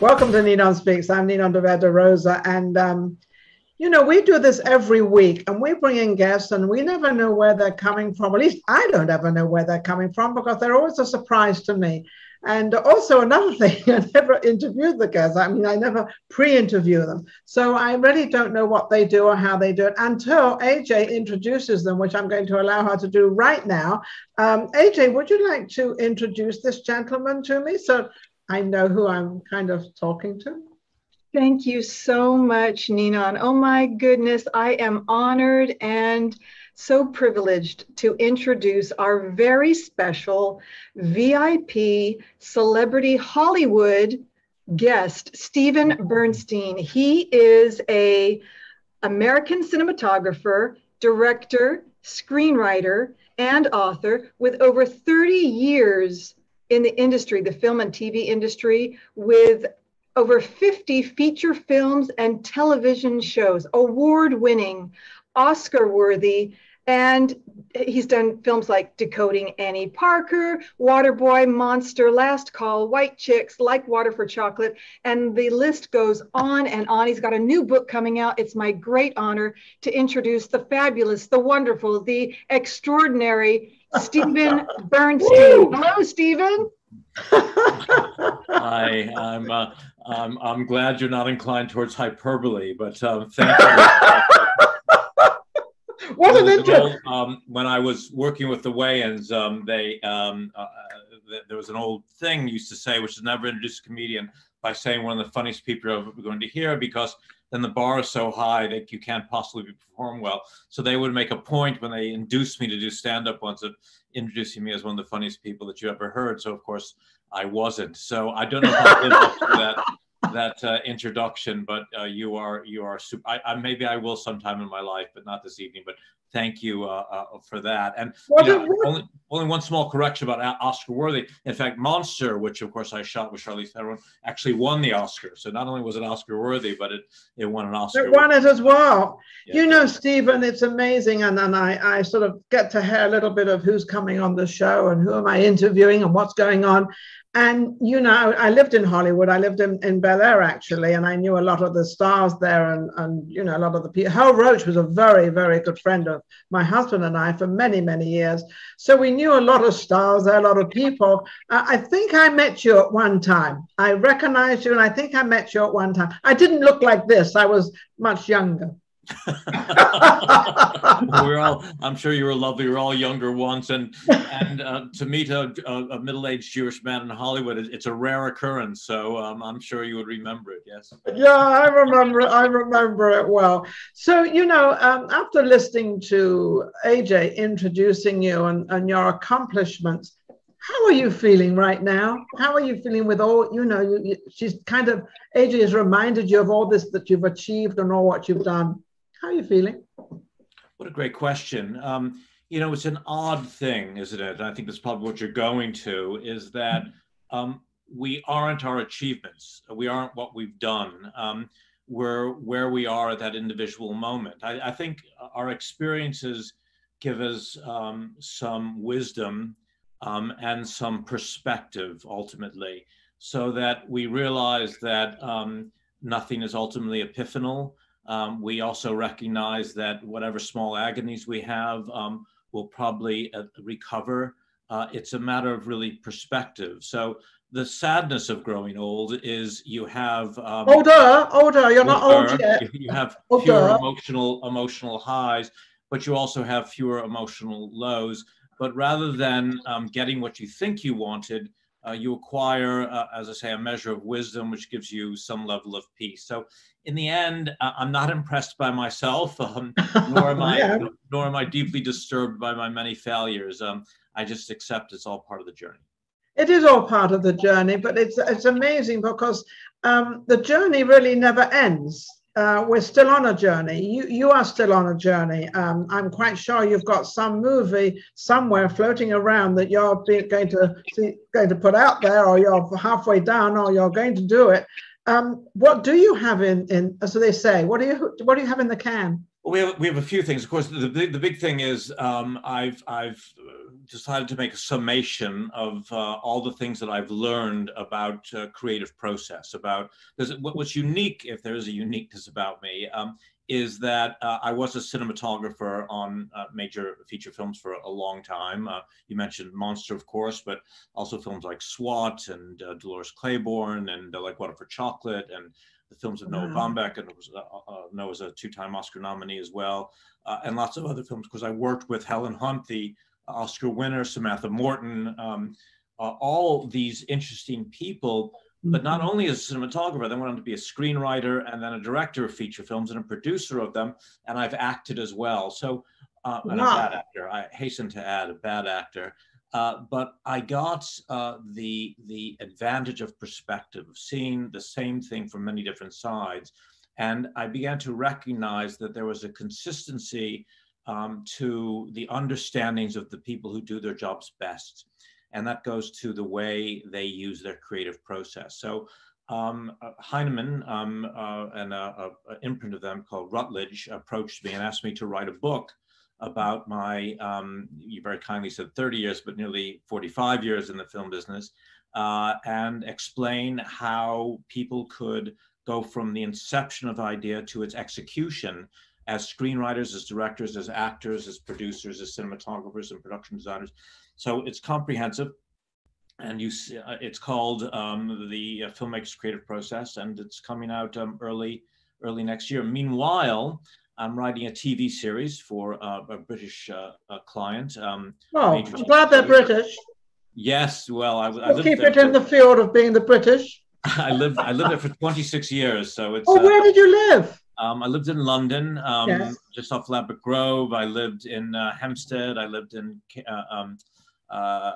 Welcome to Ninon Speaks. I'm Ninon de Vere de Rosa. And, um, you know, we do this every week and we bring in guests and we never know where they're coming from. At least I don't ever know where they're coming from because they're always a surprise to me. And also another thing, I never interviewed the guests. I mean, I never pre-interview them. So I really don't know what they do or how they do it until AJ introduces them, which I'm going to allow her to do right now. Um, AJ, would you like to introduce this gentleman to me so I know who I'm kind of talking to? Thank you so much, Ninon. Oh my goodness, I am honored and so privileged to introduce our very special VIP celebrity Hollywood guest, Steven Bernstein. He is a American cinematographer, director, screenwriter, and author with over 30 years in the industry, the film and TV industry, with over 50 feature films and television shows, award winning, Oscar worthy, and he's done films like Decoding Annie Parker, Waterboy, Monster, Last Call, White Chicks, Like Water for Chocolate, and the list goes on and on. He's got a new book coming out. It's my great honor to introduce the fabulous, the wonderful, the extraordinary Steven Bernstein. Hello, Steven. Hi, I'm, uh, I'm, I'm glad you're not inclined towards hyperbole, but um, thank you. what an intro. Um, when I was working with the Wayans, um, they um, uh, uh there was an old thing used to say, which is never introduce a comedian by saying one of the funniest people you're going to hear because then the bar is so high that you can't possibly perform well. So they would make a point when they induced me to do stand up once of introducing me as one of the funniest people that you ever heard. So of course I wasn't. So I don't know if I lived up to that that uh, introduction, but uh, you are you are super. I, I, maybe I will sometime in my life, but not this evening. But thank you uh, uh for that. And you know, only only one small correction about Oscar worthy. In fact, Monster, which of course I shot with Charlize Theron, actually won the Oscar. So not only was it Oscar worthy, but it it won an Oscar. It won it as well. Yeah. You know, Steven, it's amazing, and then I I sort of get to hear a little bit of who's coming on the show and who am I interviewing and what's going on. And, you know, I lived in Hollywood. I lived in, in Bel Air, actually, and I knew a lot of the stars there and, and, you know, a lot of the people. Hal Roach was a very, very good friend of my husband and I for many, many years. So we knew a lot of stars there, a lot of people. Uh, I think I met you at one time. I recognized you, and I think I met you at one time. I didn't look like this, I was much younger. we're all i'm sure you were lovely. We're all younger once. And and uh, to meet a, a, middle-aged jewish man in hollywood it's a rare occurrence. So um, i'm sure you would remember it yes. Yeah i remember i remember it well. So you know um, after listening to aj introducing you and, and your accomplishments how are you feeling right now? How are you feeling with all, you know, you, you, she's kind of, AJ has reminded you of all this that you've achieved and all what you've done. How are you feeling? What a great question. Um, you know, it's an odd thing, isn't it? I think that's probably what you're going to is that um, we aren't our achievements. We aren't what we've done. Um, we're where we are at that individual moment. I, I think our experiences give us um, some wisdom um, and some perspective ultimately, so that we realize that um, nothing is ultimately epiphanal. Um, we also recognize that whatever small agonies we have um, will probably uh, recover. Uh, it's a matter of really perspective. So the sadness of growing old is you have um, older, older. You're older, not old yet. You have older. fewer emotional emotional highs, but you also have fewer emotional lows. But rather than um, getting what you think you wanted, uh, you acquire, uh, as I say, a measure of wisdom, which gives you some level of peace. So, in the end, uh, I'm not impressed by myself, um, nor am I, yeah. nor am I deeply disturbed by my many failures. Um, I just accept it's all part of the journey. It is all part of the journey, but it's it's amazing because um, the journey really never ends uh, we're still on a journey. You you are still on a journey. Um, I'm quite sure you've got some movie somewhere floating around that you're going to see, going to put out there, or you're halfway done, or you're going to do it. Um, what do you have in in? As they say, what do you what do you have in the can? We have we have a few things. Of course, the big the big thing is um, I've I've decided to make a summation of uh, all the things that I've learned about uh, creative process. About what, what's unique, if there is a uniqueness about me, um, is that uh, I was a cinematographer on uh, major feature films for a long time. Uh, you mentioned Monster, of course, but also films like SWAT and uh, Dolores Claiborne and Like Water for Chocolate and the films of Noah Baumbach, and was, Noah's a two-time Oscar nominee as well, and lots of other films because I worked with Helen Hunt, the Oscar winner, Samantha Morton, um, uh, all these interesting people. But not mm-hmm. only as a cinematographer, then went on to be a screenwriter and then a director of feature films and a producer of them. And I've acted as well. So, uh, and wow. a bad actor. I hasten to add, a bad actor. Uh, but I got uh, the the advantage of perspective, of seeing the same thing from many different sides, and I began to recognize that there was a consistency um, to the understandings of the people who do their jobs best. And that goes to the way they use their creative process. So um, uh, Heinemann um, uh, and an imprint of them called Routledge approached me and asked me to write a book about my, um, you very kindly said 30 years, but nearly 45 years in the film business, uh, and explain how people could go from the inception of idea to its execution as screenwriters, as directors, as actors, as producers, as cinematographers, and production designers. So it's comprehensive, and you see, uh, it's called um, the uh, filmmaker's creative process, and it's coming out um, early early next year. Meanwhile, I'm writing a TV series for uh, a British uh, a client. Um, oh, I'm glad they're British. Yes, well, I, I keep it in the field of being the British. I lived I lived there for 26 years, so it's. Oh, where uh, did you live? Um, I lived in London, um, yes. just off Ladbroke Grove. I lived in uh, Hampstead. I lived in uh, um, uh,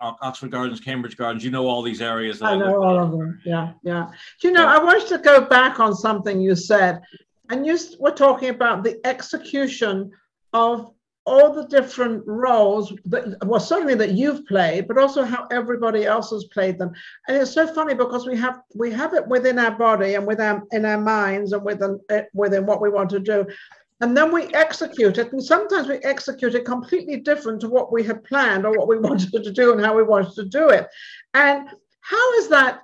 Oxford Gardens, Cambridge Gardens. You know all these areas. I, I know all of them. Yeah, yeah. Do you know? I want to go back on something you said, and you were talking about the execution of all the different roles that well certainly that you've played but also how everybody else has played them. And it's so funny because we have we have it within our body and within in our minds and within eh, within what we want to do. And then we execute it. And sometimes we execute it completely different to what we had planned or what we wanted to do and how we wanted to do it. And how is that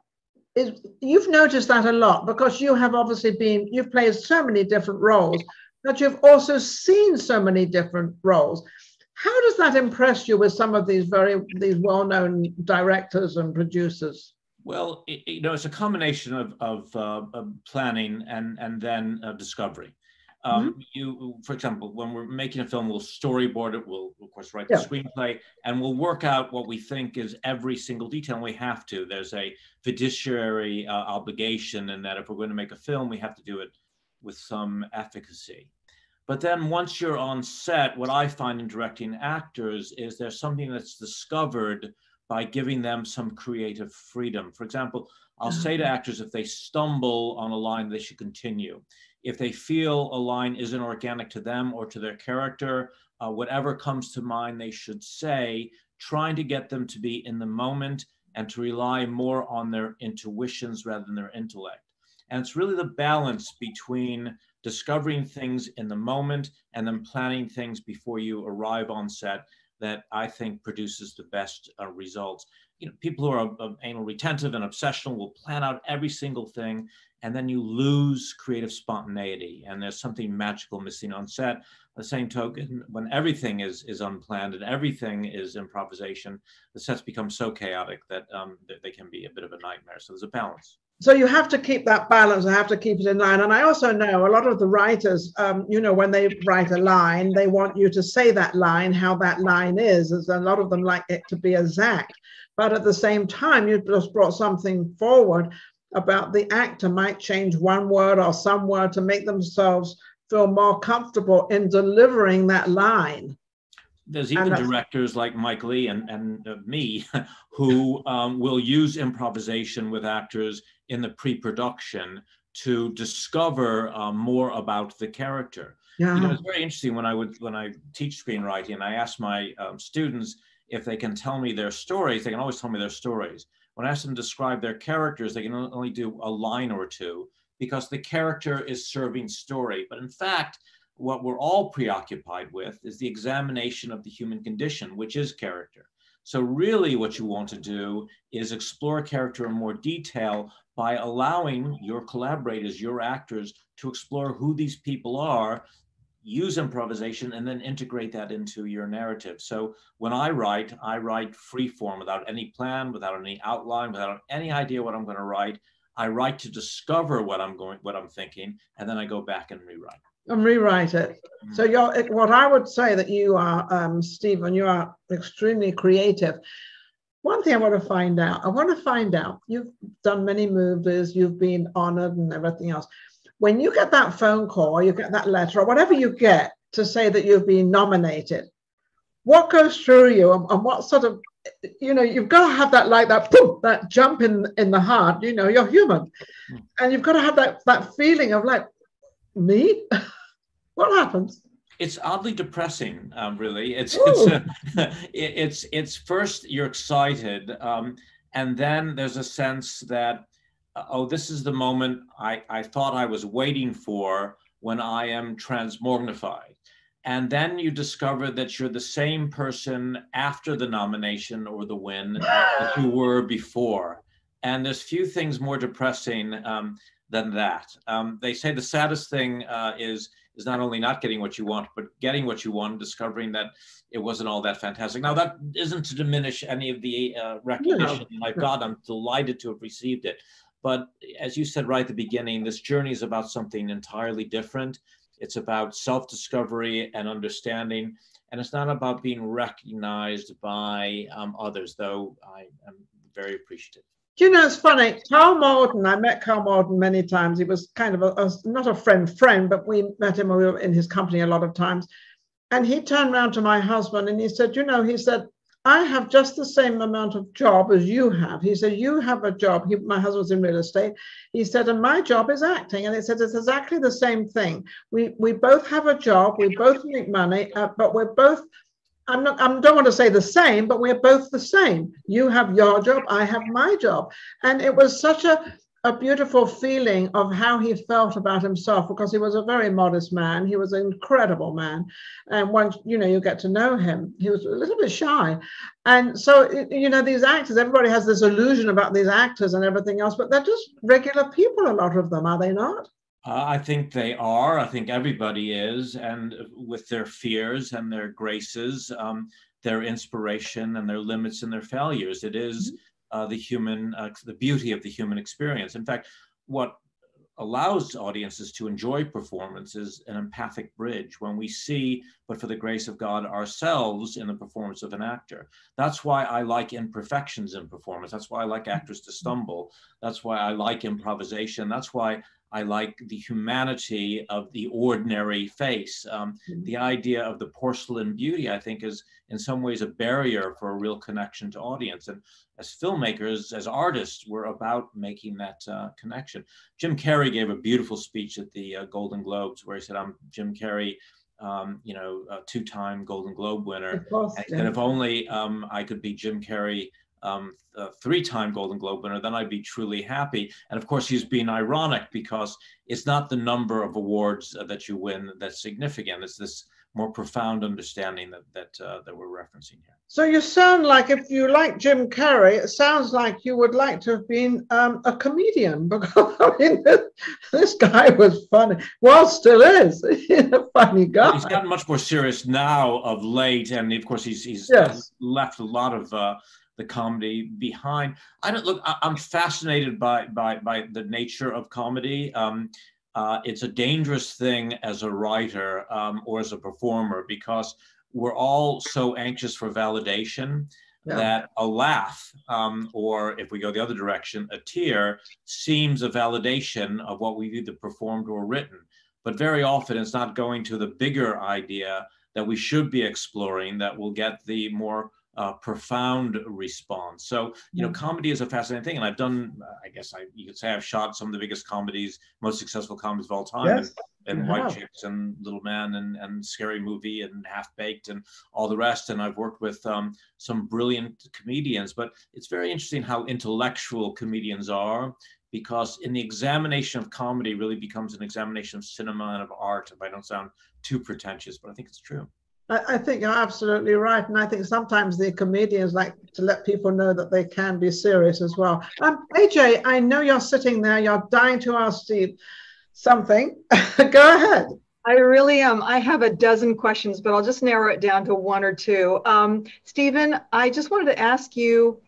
is you've noticed that a lot because you have obviously been you've played so many different roles but you've also seen so many different roles. How does that impress you with some of these very these well-known directors and producers? Well, it, you know, it's a combination of, of, uh, of planning and and then uh, discovery. Um, mm-hmm. You, for example, when we're making a film, we'll storyboard it. We'll, of course, write the screenplay, and we'll work out what we think is every single detail. And we have to. There's a fiduciary uh, obligation, in that if we're going to make a film, we have to do it with some efficacy. But then once you're on set, what I find in directing actors is there's something that's discovered by giving them some creative freedom. For example, I'll say to mm-hmm. actors if they stumble on a line, they should continue. If they feel a line isn't organic to them or to their character, uh, whatever comes to mind, they should say, trying to get them to be in the moment and to rely more on their intuitions rather than their intellect. And it's really the balance between discovering things in the moment and then planning things before you arrive on set that I think produces the best uh, results. You know, people who are anal retentive and obsessional will plan out every single thing, and then you lose creative spontaneity, and there's something magical missing on set. The same token, when everything is is unplanned and everything is improvisation, the sets become so chaotic that um, they can be a bit of a nightmare. So there's a balance so you have to keep that balance. And have to keep it in line. And i also know a lot of the writers um, you know when they write a line they want you to say that line how that line is. As a lot of them like it to be exact. But at the same time you just brought something forward about the actor might change one word or some word to make themselves feel more comfortable in delivering that line. There's even directors like Mike Leigh and, and uh, me who um, will use improvisation with actors in the pre-production to discover um, more about the character. Yeah. You know, it's very interesting when I would when I teach screenwriting. I ask my um, students if they can tell me their stories. They can always tell me their stories. When I ask them to describe their characters, they can only do a line or two because the character is serving story. But in fact, what we're all preoccupied with is the examination of the human condition, which is character. So, really, what you want to do is explore character in more detail by allowing your collaborators, your actors, to explore who these people are, use improvisation, and then integrate that into your narrative. So, when I write, I write free form without any plan, without any outline, without any idea what I'm going to write. I write to discover what I'm going, what I'm thinking, and then I go back and rewrite and rewrite it. Mm-hmm. So you're what I would say that you are, um, Steven, you are extremely creative. One thing I want to find out, I want to find out, you've done many movies, you've been honored and everything else. When you get that phone call, you get that letter, or whatever you get to say that you've been nominated, what goes through you and, and what sort of you know you've got to have that like that boom, that jump in in the heart you know you're human hmm. and you've got to have that that feeling of like me what happens it's oddly depressing um, really. It's it's uh, it's it's first you're excited um, and then there's a sense that uh, oh this is the moment i i thought i was waiting for when i am transmogrified and then you discover that you're the same person after the nomination or the win that you were before. And there's few things more depressing um, than that. Um, they say the saddest thing uh, is is not only not getting what you want, but getting what you want, discovering that it wasn't all that fantastic. Now that isn't to diminish any of the uh, recognition no. I've got. I'm delighted to have received it. But as you said right at the beginning, this journey is about something entirely different. It's about self-discovery and understanding, and it's not about being recognized by um, others. Though I am very appreciative you know, it's funny. Karl Malden, I met Karl Malden many times. He was kind of a, a, not a friend friend, but we met him. We were in his company a lot of times. And he turned around to my husband and he said, you know, he said, I have just the same amount of job as you have. He said, You have a job. He, my husband's in real estate. He said, And my job is acting. And he said, It's exactly the same thing. We, we both have a job. We both make money, uh, but we're both I'm not, I don't want to say the same, but we're both the same. You have your job, I have my job. And it was such a, a beautiful feeling of how he felt about himself because he was a very modest man. He was an incredible man. And once, you know, you get to know him, he was a little bit shy. And so, you know, these actors, everybody has this illusion about these actors and everything else, but they're just regular people, a lot of them, are they not? Uh, I think they are. I think everybody is, and with their fears and their graces, um, their inspiration and their limits and their failures. It is mm-hmm. uh, the human, uh, the beauty of the human experience. In fact, what allows audiences to enjoy performances is an empathic bridge when we see, but for the grace of God, ourselves in the performance of an actor. That's why I like imperfections in performance. That's why I like actors to stumble. That's why I like improvisation. That's why I like the humanity of the ordinary face. Um, mm-hmm. The idea of the porcelain beauty, I think, is in some ways a barrier for a real connection to audience. And as filmmakers, as artists, we're about making that uh, connection. Jim Carrey gave a beautiful speech at the uh, Golden Globes where he said, I'm Jim Carrey. Um, you know, a two-time Golden Globe winner. And yeah. if only um, I could be Jim Carrey um, a three-time Golden Globe winner, then I'd be truly happy. And of course, he's being ironic because it's not the number of awards uh, that you win that's significant. It's this more profound understanding that that uh, that we're referencing here. So you sound like, if you like Jim Carrey, it sounds like you would like to have been um, a comedian because I mean, this, this, guy was funny. Well, still is. He's a funny guy. He's gotten much more serious now of late, and of course, he's he's yes. left a lot of. Uh, the comedy behind. I don't look. I, am fascinated by by by the nature of comedy. Um, uh, it's a dangerous thing as a writer um, or as a performer because we're all so anxious for validation yeah. that a laugh, um, or if we go the other direction, a tear, seems a validation of what we've either performed or written. But very often it's not going to the bigger idea that we should be exploring that will get the more uh, profound response. So, you know, mm. comedy is a fascinating thing. And I've done, I guess I, you could say I've shot some of the biggest comedies, most successful comedies of all time. Yes. And, and White Chicks and Little Man and, and Scary Movie and Half Baked and all the rest. And I've worked with um, some brilliant comedians, but it's very interesting how intellectual comedians are because in the examination of comedy really becomes an examination of cinema and of art. If I don't sound too pretentious, but I think it's true. I, I think you're absolutely right. And I think sometimes the comedians like to let people know that they can be serious as well. Um, AJ, I know you're sitting there, you're dying to ask Steve something. Go ahead. I really am. I have a dozen questions, but I'll just narrow it down to one or two. Um, Steven, I just wanted to ask you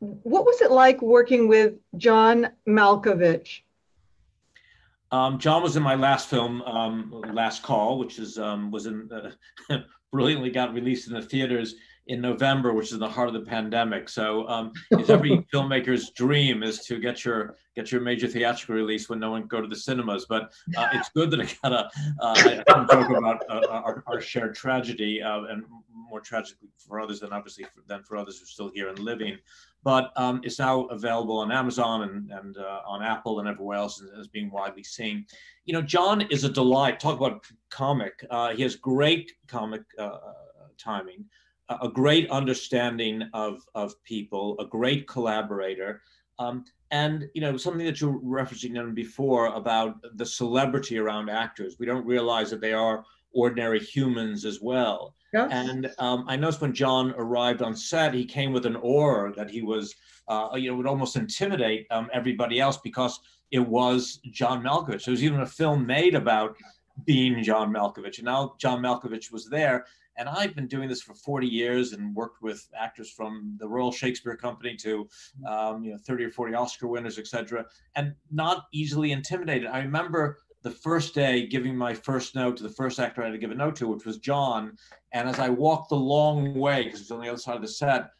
what was it like working with John Malkovich? Um, John was in my last film, um, Last Call, which is um, was in uh, brilliantly got released in the theaters in November, which is in the heart of the pandemic. So um, it's every filmmaker's dream is to get your get your major theatrical release when no one go to the cinemas. But uh, it's good that I got a, uh, I joke about uh, our, our, shared tragedy uh, and more tragically for others than obviously for, than for others who are still here and living but um, it's now available on Amazon and, and uh, on Apple and everywhere else and is being widely seen. You know, John is a delight. Talk about comic. Uh, he has great comic uh, timing, a great understanding of, of people, a great collaborator. Um, and you know something that you were referencing on before about the celebrity around actors. We don't realize that they are ordinary humans as well. Yes. And um, I noticed when John arrived on set, he came with an aura that he was, uh, you know, would almost intimidate um, everybody else because it was John Malkovich. There was even a film made about being John Malkovich. And now John Malkovich was there. And I've been doing this for 40 years and worked with actors from the Royal Shakespeare Company to, um, you know, 30 or 40 Oscar winners, etc., and not easily intimidated. I remember the first day giving my first note to the first actor I had to give a note to, which was John. And as I walked the long way, because it was on the other side of the set,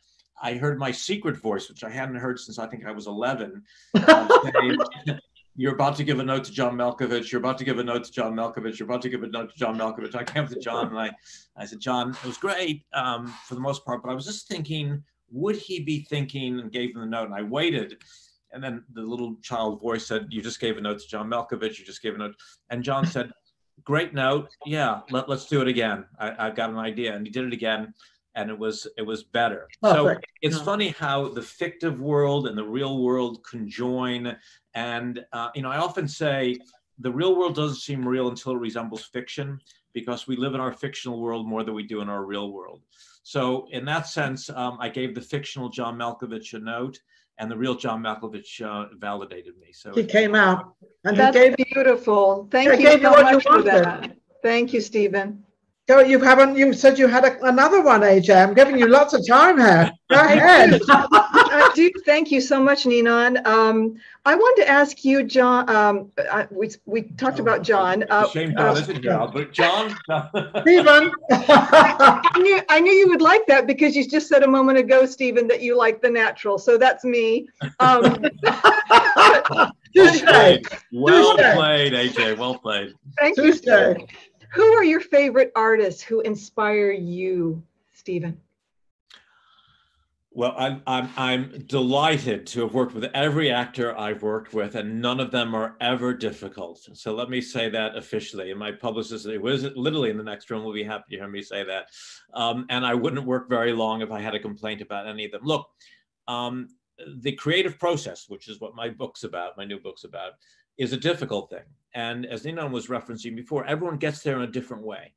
I heard my secret voice, which I hadn't heard since I think I was 11. Uh, you're about to give a note to John Malkovich. You're about to give a note to John Malkovich. You're about to give a note to John Malkovich. I came up to John and I, I said, John, it was great um, for the most part, but I was just thinking, would he be thinking and gave him the note? And I waited and then the little child voice said, "You just gave a note to John Malkovich. You just gave a note." And John said, "Great note. Yeah, let, us do it again. I, have got an idea." And he did it again, and it was it was better. so it's yeah. funny how the fictive world and the real world conjoin. And uh, you know, I often say the real world doesn't seem real until it resembles fiction because we live in our fictional world more than we do in our real world. So in that sense, um, I gave the fictional John Malkovich a note and the real John Malkovich uh, validated me. So he came out, and that's gave, beautiful. Thank you so much for that. Thank you, Steven. Go, you haven't. You said you had a, another one, AJ. I'm giving you lots of time here. Go ahead. I do. Thank you so much, Ninon. Um, I wanted to ask you, John. Um, I, we we talked about John. Uh, Shame John uh, isn't John, but John. Steven. I knew I knew you would like that because you just said a moment ago, Steven, that you like the natural. So that's me. Um, well played. Played, AJ. Well played. Thank you. Who are your favorite artists who inspire you, Steven? Well, I'm, I'm, I'm delighted to have worked with every actor I've worked with, and none of them are ever difficult. So let me say that officially. And my publicist, it was literally in the next room, will be happy to hear me say that. Um, and I wouldn't work very long if I had a complaint about any of them. Look, um, the creative process, which is what my book's about, my new book's about, is a difficult thing. And as Ninon was referencing before, everyone gets there in a different way.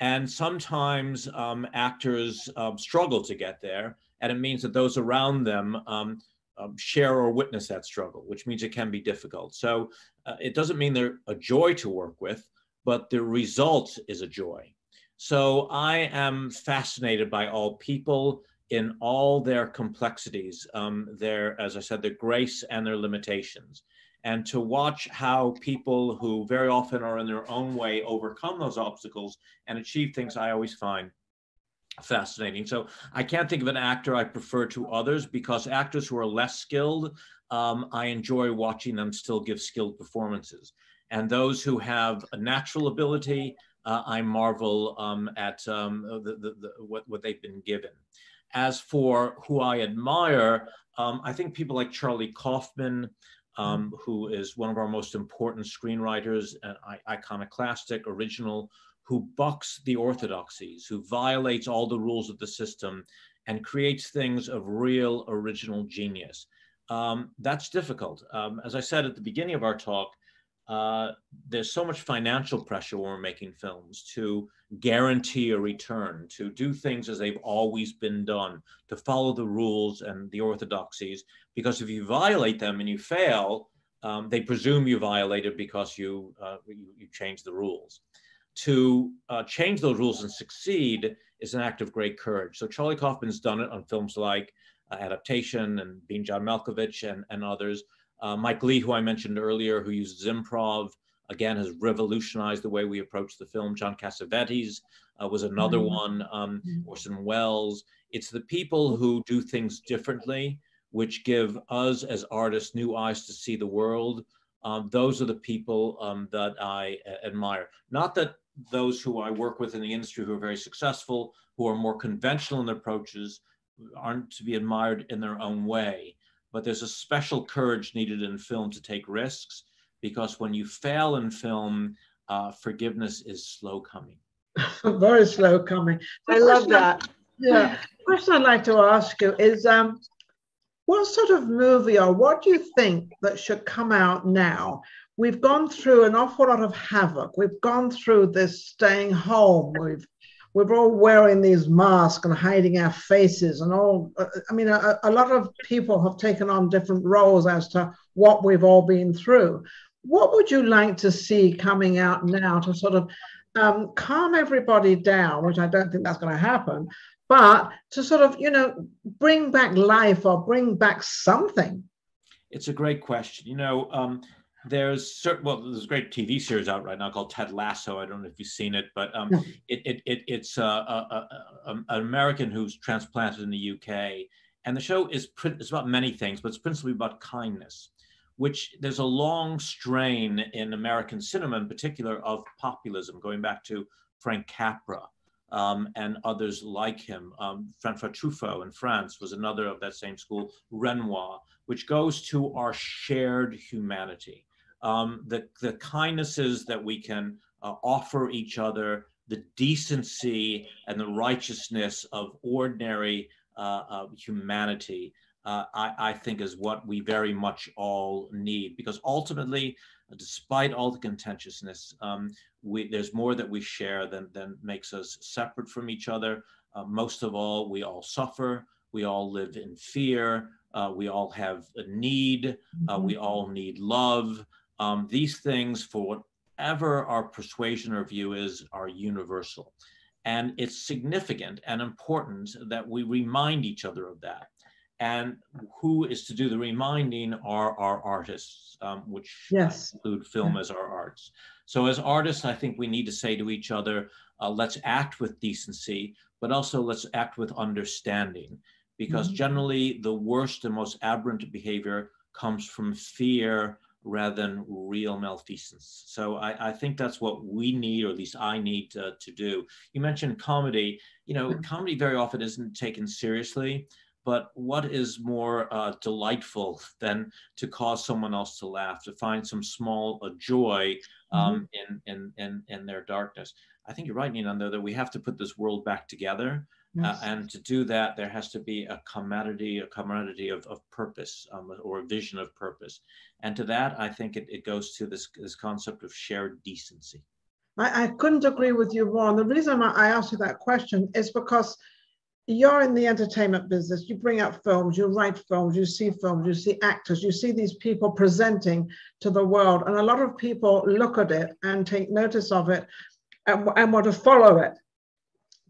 And sometimes um, actors um, struggle to get there, and it means that those around them um, um share or witness that struggle, which means it can be difficult. So uh, it doesn't mean they're a joy to work with, but the result is a joy. So I am fascinated by all people in all their complexities, um, their, as I said, their grace and their limitations and to watch how people who very often are in their own way overcome those obstacles and achieve things I always find fascinating. So I can't think of an actor I prefer to others because actors who are less skilled, um, I enjoy watching them still give skilled performances. And those who have a natural ability, uh, I marvel um, at um, the, the, the, what, what they've been given. As for who I admire, um, I think people like Charlie Kaufman, um, who is one of our most important screenwriters, an iconoclastic, original, who bucks the orthodoxies, who violates all the rules of the system and creates things of real original genius. Um, that's difficult. Um, as I said at the beginning of our talk, uh, there's so much financial pressure when we're making films to guarantee a return, to do things as they've always been done, to follow the rules and the orthodoxies. Because if you violate them and you fail, um, they presume you violated because you, uh, you, you changed the rules. To uh, change those rules and succeed is an act of great courage. So Charlie Kaufman's done it on films like uh, Adaptation and Being John Malkovich and, and others. Uh, Mike Leigh, who I mentioned earlier, who uses improv, again, has revolutionized the way we approach the film. John Cassavetes uh, was another mm-hmm. one, um, mm-hmm. Orson Welles. It's the people who do things differently, which give us as artists new eyes to see the world. Um, those are the people um, that I uh, admire. Not that those who I work with in the industry who are very successful, who are more conventional in their approaches, aren't to be admired in their own way but there's a special courage needed in film to take risks because when you fail in film, uh, forgiveness is slow coming. Very slow coming. I love that. Yeah. Question I'd like to ask you is um, what sort of movie or what do you think that should come out now? We've gone through an awful lot of havoc. We've gone through this staying home. We've we're all wearing these masks and hiding our faces and all i mean a, a, lot of people have taken on different roles as to what we've all been through what would you like to see coming out now to sort of um, calm everybody down which i don't think that's going to happen but to sort of you know bring back life or bring back something it's a great question you know um, there's certain well there's a great tv series out right now called ted lasso. I don't know if you've seen it but um, it, it, it, it's uh, a, a, a, an american who's transplanted in the uk and the show is it's about many things but it's principally about kindness which there's a long strain in american cinema in particular of populism going back to frank capra um, and others like him. Um, Francois Truffaut in France was another of that same school, Renoir, which goes to our shared humanity um, the, the kindnesses that we can uh, offer each other, the decency and the righteousness of ordinary uh, uh, humanity, uh, I, I, think is what we very much all need. Because ultimately, despite all the contentiousness, um, we, there's more that we share than, than makes us separate from each other. Uh, most of all, we all suffer. We all live in fear. Uh, we all have a need. we mm-hmm. all need love um, these things, for whatever our persuasion or view is, are universal. And it's significant and important that we remind each other of that. And who is to do the reminding are our artists, um, which yes. include film as our arts. So, as artists, I think we need to say to each other, uh, let's act with decency, but also let's act with understanding. Because mm-hmm. generally, the worst and most aberrant behavior comes from fear rather than real malfeasance. So I, I, think that's what we need, or at least I need to, to do. You mentioned comedy. You know, mm-hmm. comedy very often isn't taken seriously, but what is more uh, delightful than to cause someone else to laugh, to find some small uh, joy um, mm-hmm. in, in, in, in their darkness? I think you're right, Nina, though, that we have to put this world back together. Uh, yes. Uh, and to do that, there has to be a commodity, a commodity of, of purpose um, or a vision of purpose. And to that, I think it, it goes to this, this concept of shared decency. I, I couldn't agree with you more. And the reason I asked you that question is because you're in the entertainment business. You bring out films, you write films, you see films, you see actors, you see these people presenting to the world. And a lot of people look at it and take notice of it and, and want to follow it.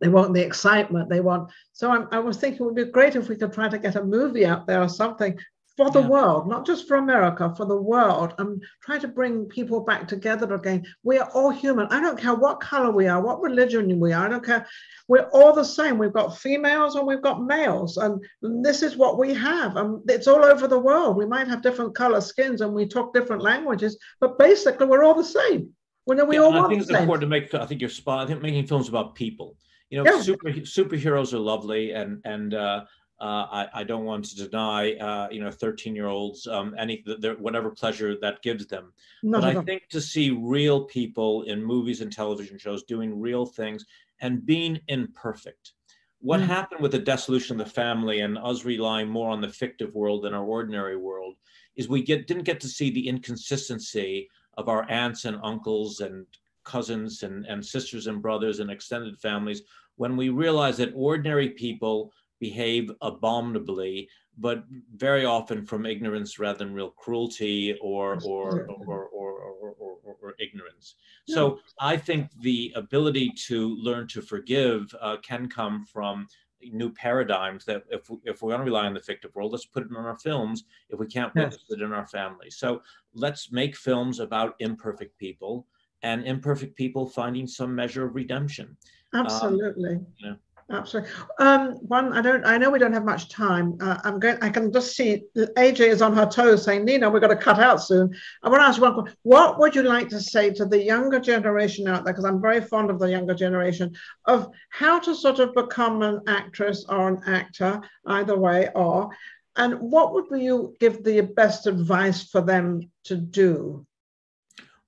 They want the excitement. They want. So I'm, i was thinking it would be great if we could try to get a movie out there or something for the yeah. world, not just for America, for the world, and try to bring people back together again. We are all human. I don't care what color we are, what religion we are. I don't care. We're all the same. We've got females and we've got males, and this is what we have. And it's all over the world. We might have different color skins and we talk different languages, but basically we're all the same. When we yeah, all I think it's important to make. I think you're spot. I think making films about people you know, yeah. super superheroes are lovely, and and uh, uh, I, I don't want to deny uh, you know 13 year olds um, any whatever pleasure that gives them. No, but no, I think to see real people in movies and television shows doing real things and being imperfect. What mm. happened with the dissolution of the family and us relying more on the fictive world than our ordinary world is we get, didn't get to see the inconsistency of our aunts and uncles and cousins and, and sisters and brothers and extended families when we realize that ordinary people behave abominably, but very often from ignorance rather than real cruelty or or or, or, or, or, or ignorance. So I think the ability to learn to forgive uh, can come from new paradigms that if, if we're going to rely on the fictive world, let's put it in our films. If we can't yes. it in our families. So let's make films about imperfect people and imperfect people finding some measure of redemption. Um, Absolutely. Um, you know, Absolutely. Um, one, I don't. I know we don't have much time. Uh, I'm going. I can just see AJ is on her toes, saying, "Nina, we've got to cut out soon." I want to ask one question. What would you like to say to the younger generation out there? Because I'm very fond of the younger generation of how to sort of become an actress or an actor, either way, or and what would you give the best advice for them to do?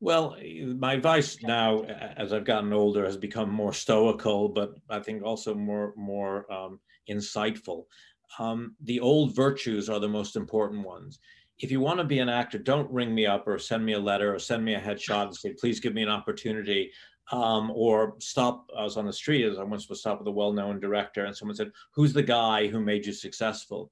Well, my advice now, as I've gotten older, has become more stoical, but I think also more more um, insightful. Um, the old virtues are the most important ones. If you want to be an actor, don't ring me up or send me a letter or send me a headshot and say, "Please give me an opportunity." Um, or stop. I was on the street as I once was stop with a well-known director, and someone said, "Who's the guy who made you successful?"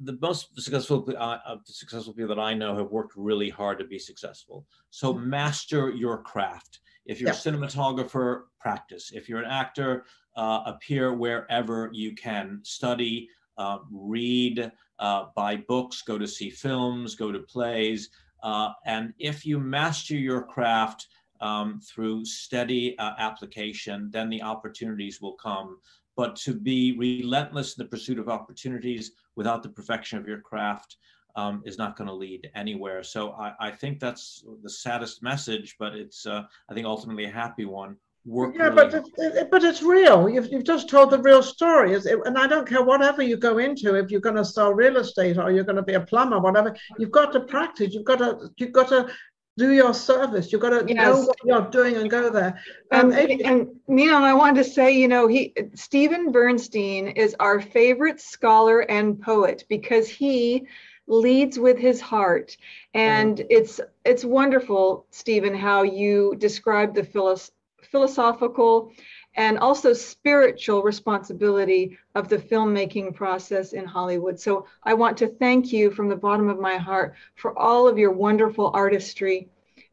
The most successful uh, successful people that I know have worked really hard to be successful. So mm-hmm. master your craft. If you're yeah. a cinematographer, practice. If you're an actor, uh, appear wherever you can. Study, uh, read, uh, buy books, go to see films, go to plays. Uh, and if you master your craft um, through steady uh, application, then the opportunities will come but to be relentless in the pursuit of opportunities without the perfection of your craft um, is not going to lead anywhere. So I, I, think that's the saddest message, but it's uh, I think ultimately a happy one. Work yeah, really but it's, but it's real. You've, you've just told the real story, it, and I don't care whatever you go into. If you're going to sell real estate or you're going to be a plumber, whatever, you've got to practice. You've got to you've got to do your service. You've got to yes. know what you're doing and go there. Um, and, and Nina, I wanted to say, you know, he Steven Bernstein is our favorite scholar and poet because he leads with his heart, and mm-hmm. it's it's wonderful, Steven, how you describe the philosoph- philosophical and also spiritual responsibility of the filmmaking process in Hollywood. So I want to thank you from the bottom of my heart for all of your wonderful artistry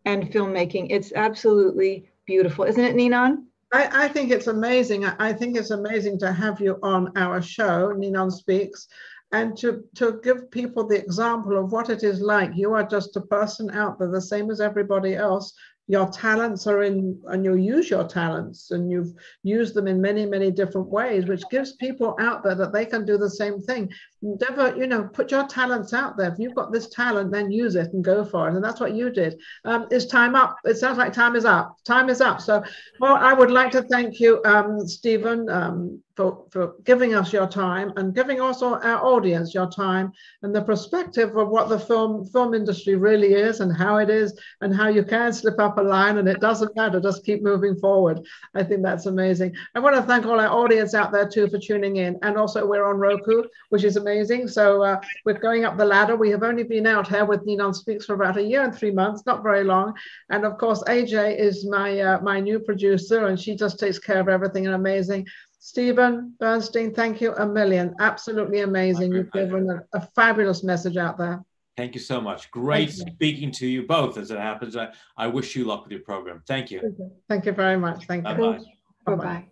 and filmmaking. It's absolutely beautiful, isn't it, Ninon? I, I think it's amazing. I, think it's amazing to have you on our show, Ninon Speaks, and to, to give people the example of what it is like. You are just a person out there, the same as everybody else, your talents are in and you use your talents and you've used them in many many different ways which gives people out there that they can do the same thing never you know put your talents out there. If you've got this talent then use it and go for it. And that's what you did. Um, is time up? It sounds like time is up. Time is up. So well i would like to thank you um, steven um, for, for giving us your time and giving also our audience your time and the perspective of what the film film industry really is and how it is and how you can slip up a line and it doesn't matter. Just keep moving forward. I think that's amazing. I want to thank all our audience out there too for tuning in. And also we're on roku which is amazing so uh, we're going up the ladder we have only been out here with ninon speaks for about a year and three months not very long and of course aj is my uh, my new producer and she just takes care of everything and amazing Steven Bernstein, thank you a million. Absolutely amazing. You've given a, a fabulous message out there. Thank you so much. Great speaking to you both as it happens. I, I wish you luck with your program. Thank you. Thank you very much. Thank you. Bye-bye. Bye-bye.